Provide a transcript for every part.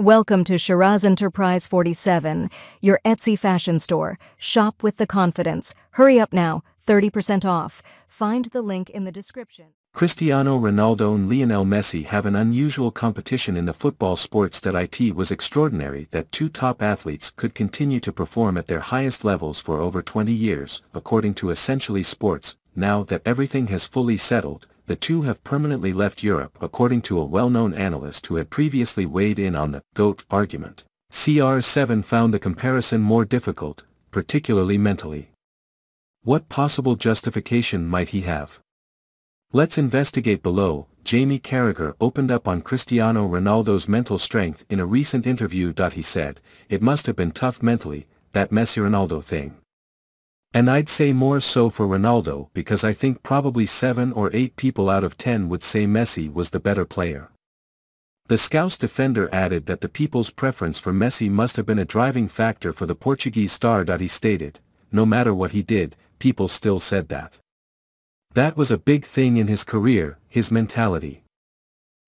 Welcome to Shiraz Enterprise 47, your Etsy fashion store. Shop with the confidence. Hurry up now, 30% off. Find the link in the description. Cristiano Ronaldo and Lionel Messi have an unusual competition in the football sports that it was extraordinary that two top athletes could continue to perform at their highest levels for over 20 years, according to Essentially Sports, now that everything has fully settled, the two have permanently left Europe according to a well-known analyst who had previously weighed in on the GOAT argument. CR7 found the comparison more difficult, particularly mentally. What possible justification might he have? Let's investigate below. Jamie Carragher opened up on Cristiano Ronaldo's mental strength in a recent interview. He said, it must have been tough mentally, that Messi-Ronaldo thing. And I'd say more so for Ronaldo because I think probably 7 or 8 people out of 10 would say Messi was the better player. The Scouse defender added that the people's preference for Messi must have been a driving factor for the Portuguese star. He stated, no matter what he did, people still said that. That was a big thing in his career, his mentality.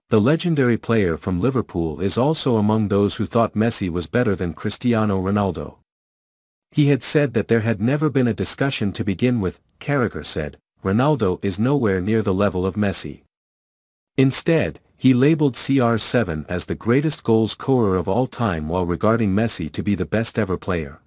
The legendary player from Liverpool is also among those who thought Messi was better than Cristiano Ronaldo. He had said that there had never been a discussion to begin with, Carragher said, Ronaldo is nowhere near the level of Messi. Instead, he labeled CR7 as the greatest goal scorer of all time while regarding Messi to be the best ever player.